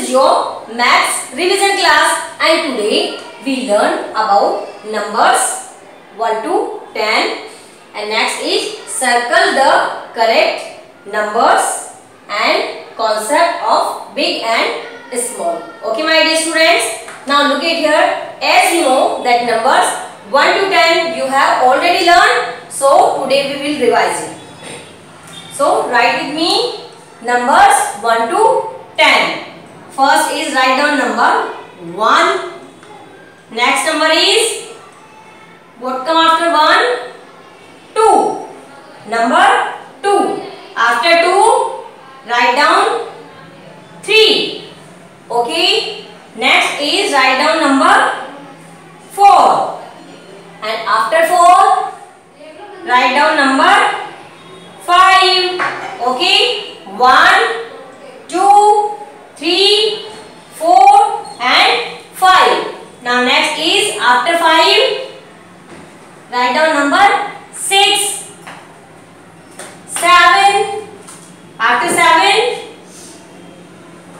is your maths revision class and today we learn about numbers 1 to 10 and next is circle the correct numbers and concept of big and small. Okay my dear students. Now look at here. As you know that numbers 1 to 10 you have already learned. So today we will revise it. So write with me numbers 1 to 10. First is write down number 1. Next number is what come after 1? 2. Number 2. After 2 write down 3. Okay. Next is write down number 1, 2, 3, 4 and 5. Now next is after 5 write down number 6, 7, after 7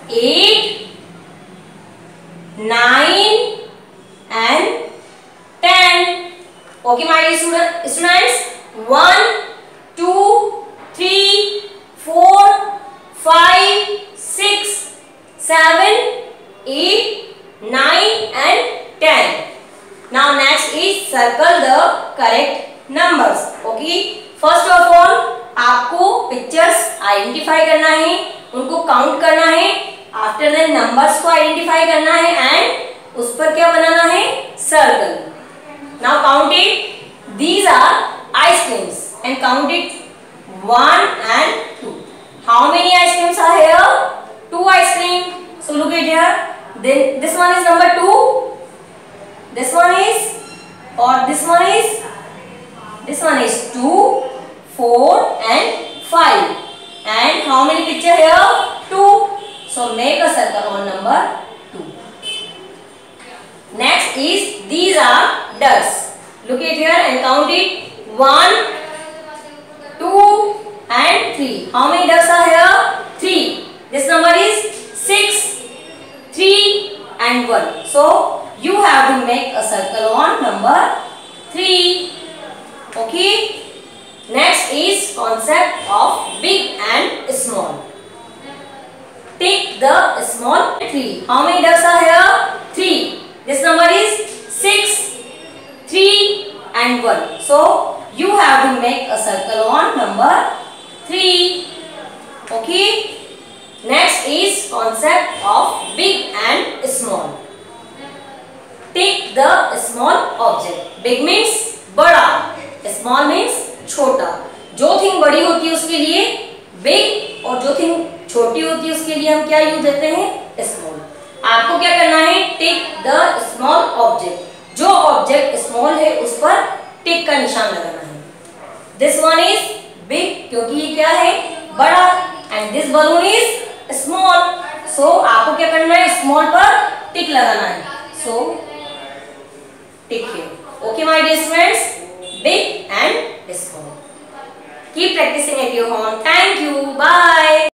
8, 9 and 10. Okay my students 1, 2, 10. Now next is circle the correct numbers. Okay. First of all, आपको pictures identify करना है, उनको count करना है after the numbers को identify करना है and उस पर क्या बनाना है? Circle now count it these are ice creams and count it one and two how many ice creams are here two ice cream so look at here then this one is number 2 this one is or this one is this one is 2 4 and 5 and how many picture here? 2 so make a circle on number 2 next is these are ducks. Look at here and count it. 1 2 and 3 how many ducks are here? 3 this number is 6 3 and 1. So, you have to make a circle on number 3. Okay. Next is concept of big and small. Take the small 3. How many ducks are here? 3. This number is 6, 3 and 1. So, you have to make a circle on number 3. Okay. Next is concept of big and small. The small object. Big means बड़ा, small means छोटा. जो thing बड़ी होती है उसके लिए big और जो थिंग छोटी होती है उसके लिए हम क्या यूज़ देते हैं स्मॉल. आपको क्या करना है टिक द स्मॉल ऑब्जेक्ट. जो ऑब्जेक्ट स्मॉल है उस पर टिक का निशान लगाना है. दिस वन इज़ बिग क्योंकि ये क्या है बड़ा and this balloon is small so आपको क्या करना है स्मॉल पर टिक लगाना है सो Thank you. Okay my dear students, big and small. Keep practicing at your home. Thank you. Bye.